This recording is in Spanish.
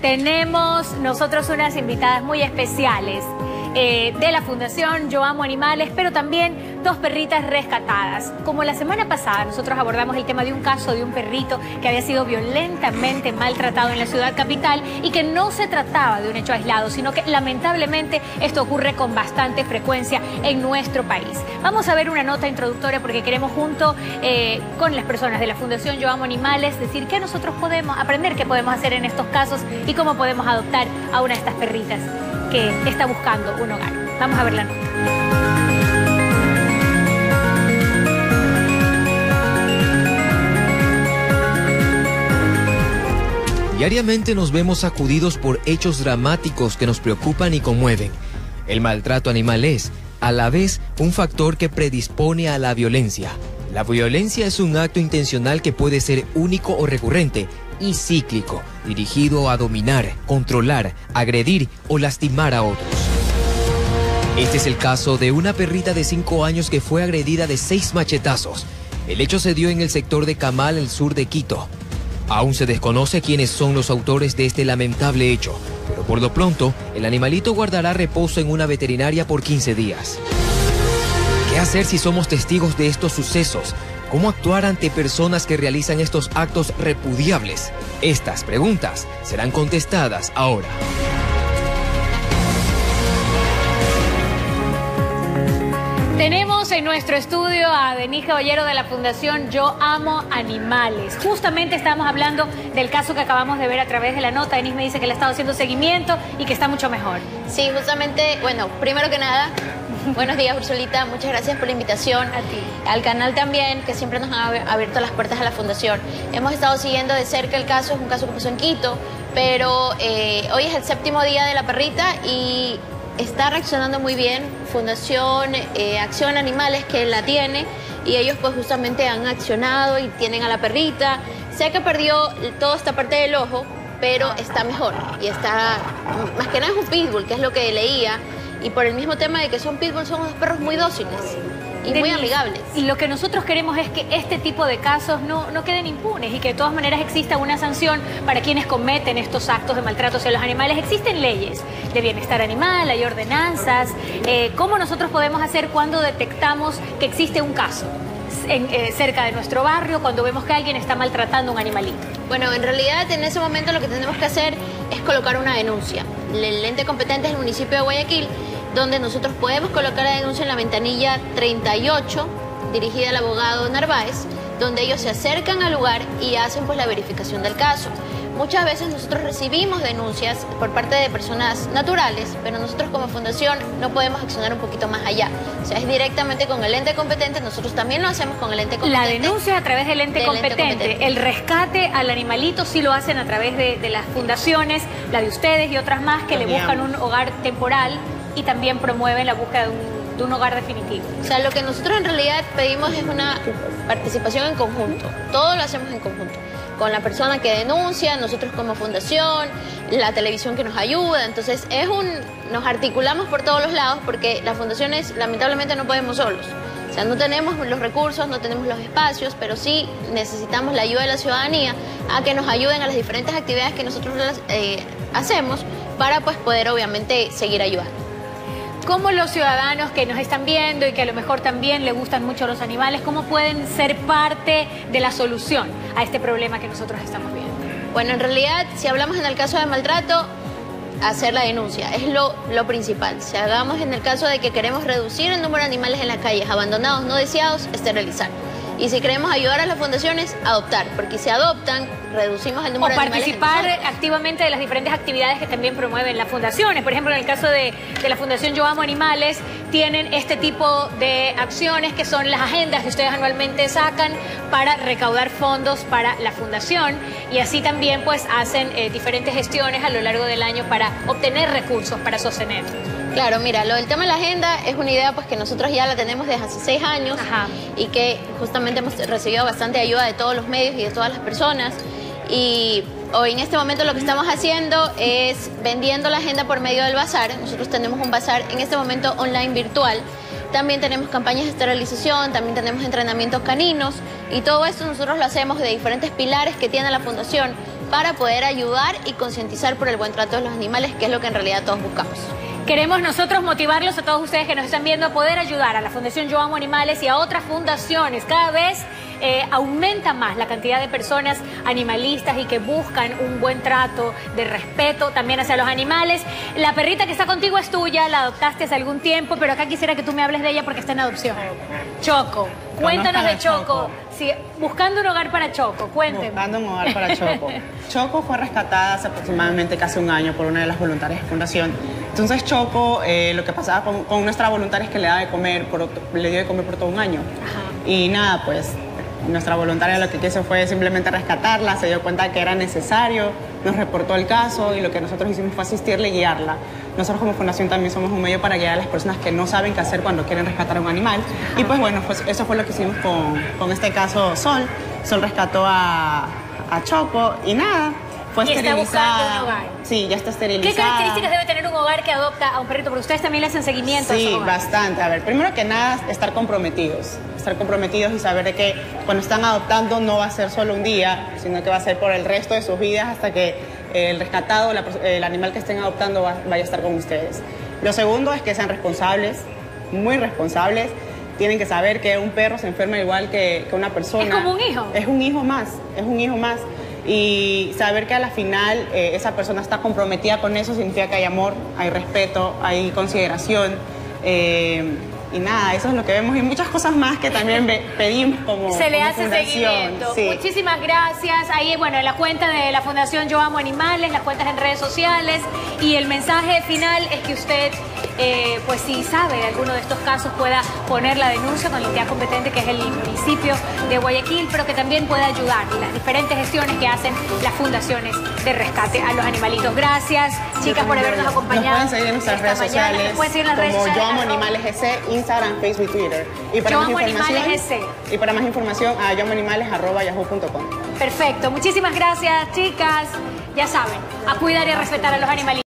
Tenemos nosotros unas invitadas muy especiales eh, de la Fundación Yo Amo Animales, pero también dos perritas rescatadas. Como la semana pasada nosotros abordamos el tema de un caso de un perrito que había sido violentamente maltratado en la ciudad capital y que no se trataba de un hecho aislado, sino que lamentablemente esto ocurre con bastante frecuencia en nuestro país. Vamos a ver una nota introductoria porque queremos junto eh, con las personas de la Fundación Yo Amo Animales decir qué nosotros podemos aprender, qué podemos hacer en estos casos y cómo podemos adoptar a una de estas perritas que está buscando un hogar. Vamos a ver la nota. Diariamente nos vemos sacudidos por hechos dramáticos que nos preocupan y conmueven. El maltrato animal es, a la vez, un factor que predispone a la violencia. La violencia es un acto intencional que puede ser único o recurrente y cíclico, dirigido a dominar, controlar, agredir o lastimar a otros. Este es el caso de una perrita de 5 años que fue agredida de 6 machetazos. El hecho se dio en el sector de Camal, el sur de Quito. Aún se desconoce quiénes son los autores de este lamentable hecho, pero por lo pronto, el animalito guardará reposo en una veterinaria por 15 días. ¿Qué hacer si somos testigos de estos sucesos? ¿Cómo actuar ante personas que realizan estos actos repudiables? Estas preguntas serán contestadas ahora. Tenemos en nuestro estudio a Denise Caballero de la Fundación Yo Amo Animales. Justamente estamos hablando del caso que acabamos de ver a través de la nota. Denise me dice que le ha estado haciendo seguimiento y que está mucho mejor. Sí, justamente, bueno, primero que nada, Buenos días, Ursulita. Muchas gracias por la invitación. A ti. Al canal también, que siempre nos ha abierto las puertas a la Fundación. Hemos estado siguiendo de cerca el caso, es un caso que pasó en Quito, pero eh, hoy es el séptimo día de la perrita y está reaccionando muy bien. Fundación eh, Acción Animales, que la tiene, y ellos pues justamente han accionado y tienen a la perrita. Sé que perdió toda esta parte del ojo, pero está mejor y está, más que nada es un pitbull, que es lo que leía y por el mismo tema de que son pitbulls, son unos perros muy dóciles y muy amigables. Y lo que nosotros queremos es que este tipo de casos no, no queden impunes y que de todas maneras exista una sanción para quienes cometen estos actos de maltrato hacia los animales. Existen leyes de bienestar animal, hay ordenanzas. Eh, ¿Cómo nosotros podemos hacer cuando detectamos que existe un caso? Eh, cerca de nuestro barrio cuando vemos que alguien está maltratando a un animalito? Bueno, en realidad en ese momento lo que tenemos que hacer es colocar una denuncia. El ente competente es el municipio de Guayaquil donde nosotros podemos colocar la denuncia en la ventanilla 38, dirigida al abogado Narváez, donde ellos se acercan al lugar y hacen pues la verificación del caso. Muchas veces nosotros recibimos denuncias por parte de personas naturales, pero nosotros como fundación no podemos accionar un poquito más allá. O sea, es directamente con el ente competente, nosotros también lo hacemos con el ente competente. La denuncia a través del ente, competente. el rescate al animalito sí lo hacen a través de, de las fundaciones, la de ustedes y otras más que le buscan un hogar temporal y también promueven la búsqueda de un, hogar definitivo. O sea, lo que nosotros en realidad pedimos es una participación en conjunto. Todo lo hacemos en conjunto. Con la persona que denuncia, nosotros como fundación, la televisión que nos ayuda. Entonces, es un. Nos articulamos por todos los lados porque las fundaciones, lamentablemente, no podemos solos. O sea, no tenemos los recursos, no tenemos los espacios, pero sí necesitamos la ayuda de la ciudadanía a que nos ayuden a las diferentes actividades que nosotros eh, hacemos para pues poder obviamente seguir ayudando. ¿Cómo los ciudadanos que nos están viendo y que a lo mejor también le gustan mucho los animales, cómo pueden ser parte de la solución a este problema que nosotros estamos viendo? Bueno, en realidad, si hablamos en el caso de maltrato, hacer la denuncia es lo, lo principal. Si hagamos en el caso de que queremos reducir el número de animales en las calles, abandonados, no deseados, esterilizar. Y si queremos ayudar a las fundaciones, adoptar, porque si adoptan, reducimos el número o participar activamente de las diferentes actividades que también promueven las fundaciones. Por ejemplo, en el caso de, de, la Fundación Yo Amo Animales, tienen este tipo de acciones que son las agendas que ustedes anualmente sacan para recaudar fondos para la fundación y así también pues hacen eh, diferentes gestiones a lo largo del año para obtener recursos para sostener. Claro, mira, lo del tema de la agenda es una idea pues que nosotros ya la tenemos desde hace seis años y que justamente hemos recibido bastante ayuda de todos los medios y de todas las personas. Y hoy en este momento lo que estamos haciendo es vendiendo la agenda por medio del bazar. Nosotros tenemos un bazar en este momento online virtual. También tenemos campañas de esterilización, también tenemos entrenamientos caninos y todo esto nosotros lo hacemos de diferentes pilares que tiene la fundación para poder ayudar y concientizar por el buen trato de los animales, que es lo que en realidad todos buscamos. Queremos nosotros motivarlos a todos ustedes que nos están viendo a poder ayudar a la Fundación Yo Amo Animales y a otras fundaciones. Cada vez eh, aumenta más la cantidad de personas animalistas y que buscan un buen trato de respeto también hacia los animales. La perrita que está contigo es tuya, la adoptaste hace algún tiempo, pero acá quisiera que tú me hables de ella porque está en adopción. Choco, cuéntanos de Choco. Sí, buscando un hogar para Choco, cuénteme. Buscando un hogar para Choco. Choco fue rescatada hace aproximadamente casi un año por una de las voluntarias de Fundación. Entonces Choco, eh, lo que pasaba con, nuestra voluntaria es que le, daba de comer por le dio de comer por todo un año. Y nada, pues nuestra voluntaria lo que quiso fue simplemente rescatarla, se dio cuenta que era necesario, nos reportó el caso y lo que nosotros hicimos fue asistirle y guiarla. Nosotros como fundación también somos un medio para guiar a las personas que no saben qué hacer cuando quieren rescatar a un animal. Y pues bueno, eso fue lo que hicimos con, con este caso Sol. Sol rescató a, a Choco y nada, fue y esterilizada. un hogar. Sí, ya está esterilizada. ¿Qué características debe tener un hogar que adopta a un perrito? Porque ustedes también le hacen seguimiento Sí, a bastante. A ver, primero que nada, estar comprometidos. Estar comprometidos y saber de que cuando están adoptando no va a ser solo un día, sino que va a ser por el resto de sus vidas hasta que el rescatado, el animal que estén adoptando vaya a estar con ustedes. Lo segundo es que sean responsables, muy responsables. Tienen que saber que un perro se enferma igual que, que una persona. Es como un hijo. Es un hijo más, es un hijo más y saber que a la final eh, esa persona está comprometida con eso significa que hay amor, hay respeto, hay consideración. Eh, y nada, eso es lo que vemos y muchas cosas más que también pedimos como Se le como hace fundación. seguimiento. Sí. Muchísimas gracias. Ahí, bueno, en la cuenta de la Fundación Yo Amo Animales, las cuentas en redes sociales. Y el mensaje final es que usted, eh, pues si sabe de alguno de estos casos, pueda poner la denuncia con la entidad competente, que es el municipio de Guayaquil, pero que también pueda ayudar en las diferentes gestiones que hacen las fundaciones de rescate a los animalitos. Gracias, chicas, por habernos acompañado. Nos pueden seguir en nuestras redes mañana. sociales. Nos pueden seguir en las redes sociales. Yo Amo Animales GC, Instagram, Facebook, Twitter. Y para Yo más Amo Animales GC. Y para más información a yoamoanimales.yahoo.com. Perfecto. Muchísimas gracias, chicas. Ya saben, a cuidar y a respetar a los animalitos.